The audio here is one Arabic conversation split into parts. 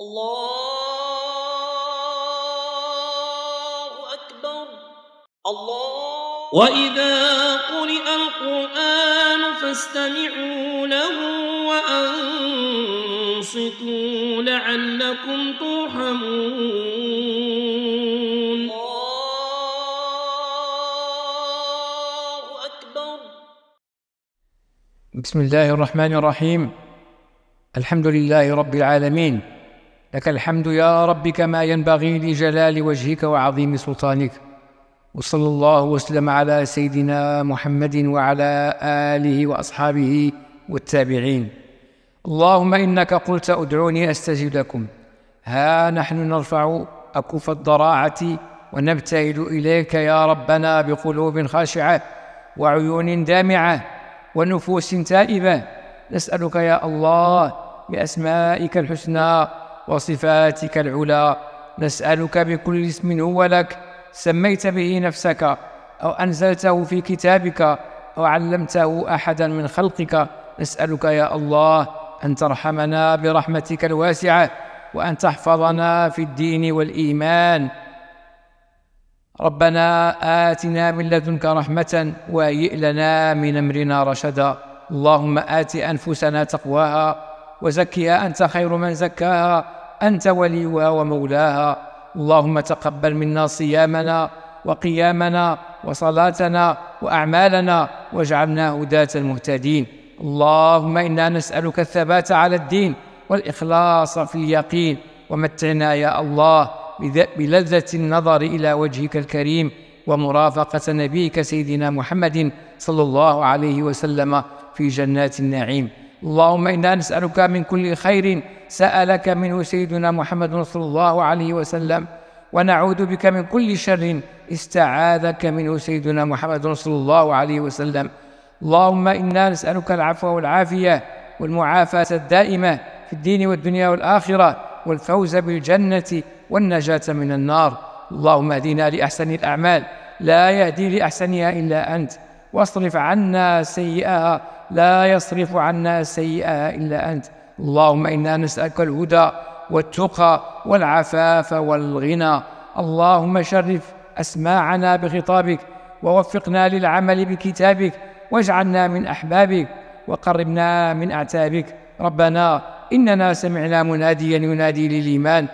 الله أكبر. الله. وإذا قرئ القرآن فاستمعوا له وأنصتوا لعلكم ترحمون. الله أكبر. بسم الله الرحمن الرحيم. الحمد لله رب العالمين. لك الحمد يا رب كما ينبغي لجلال وجهك وعظيم سلطانك. وصلى الله وسلم على سيدنا محمد وعلى آله وأصحابه والتابعين. اللهم إنك قلت أدعوني استجب لكم ها نحن نرفع أكف الضراعة ونبتهل إليك يا ربنا بقلوب خاشعة وعيون دامعة ونفوس تائبة. نسألك يا الله بأسمائك الحسنى وصفاتك العلى نسألك بكل اسم هو لك. سميت به نفسك أو أنزلته في كتابك أو علمته أحدا من خلقك. نسألك يا الله أن ترحمنا برحمتك الواسعة وأن تحفظنا في الدين والإيمان. ربنا آتنا من لدنك رحمة وهيئ لنا من أمرنا رشدا. اللهم آت أنفسنا تقواها وزكها أنت خير من زكاها. أنت وليها ومولاها. اللهم تقبل منا صيامنا وقيامنا وصلاتنا وأعمالنا واجعلنا هداة المهتدين. اللهم إنا نسألك الثبات على الدين والإخلاص في اليقين. ومتعنا يا الله بلذة النظر إلى وجهك الكريم ومرافقة نبيك سيدنا محمد صلى الله عليه وسلم في جنات النعيم. اللهم إنا نسألك من كل خير سألك منه سيدنا محمد صلى الله عليه وسلم ونعوذ بك من كل شر استعاذك منه سيدنا محمد صلى الله عليه وسلم. اللهم إنا نسألك العفو والعافية والمعافاة الدائمة في الدين والدنيا والآخرة والفوز بالجنة والنجاة من النار. اللهم اهدنا لأحسن الأعمال لا يهدي لأحسنها إلا أنت. واصرف عنا سيئها لا يصرف عنا سيئها إلا أنت. اللهم إنا نسألك الهدى والتقى والعفاف والغنى. اللهم شرف أسماعنا بخطابك ووفقنا للعمل بكتابك واجعلنا من أحبابك وقربنا من أعتابك. ربنا إننا سمعنا مناديا ينادي للإيمان.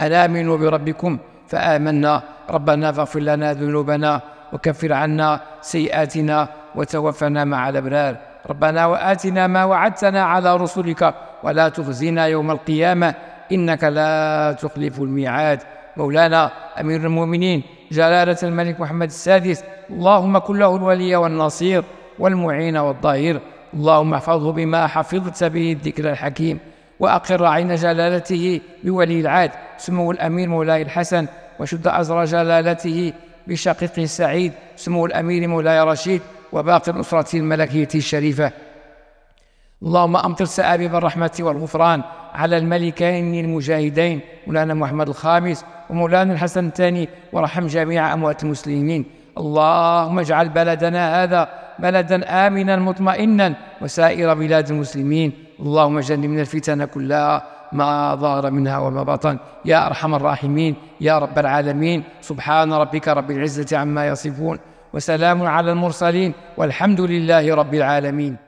أن آمنوا بربكم فآمنا. ربنا فاغفر لنا ذنوبنا وكفر عنا سيئاتنا وتوفنا مع الأبرار. ربنا وآتنا ما وعدتنا على رسلك ولا تخزنا يوم القيامة. إنك لا تخلف الميعاد. مولانا أمير المؤمنين جلالة الملك محمد السادس اللهم كن له الولي والنصير والمعين والظهير اللهم احفظه بما حفظت به الذكر الحكيم. وأقر عين جلالته بولي العهد. سمو الأمير مولاي الحسن. وشد أزر جلالته بشقيقه سعيد سمو الأمير مولاي رشيد وباقي الأسرة الملكية الشريفة. اللهم أمطر سآبب الرحمة والغفران على الملكين المجاهدين مولانا محمد الخامس ومولانا الحسن الثاني ورحم جميع أموات المسلمين. اللهم اجعل بلدنا هذا بلدا آمنا مطمئنا وسائر بلاد المسلمين. اللهم جنبنا الفتن كلها. ما ظهر منها وما بطن. يا أرحم الراحمين يا رب العالمين سبحان ربك رب العزة عما يصفون وسلام على المرسلين والحمد لله رب العالمين.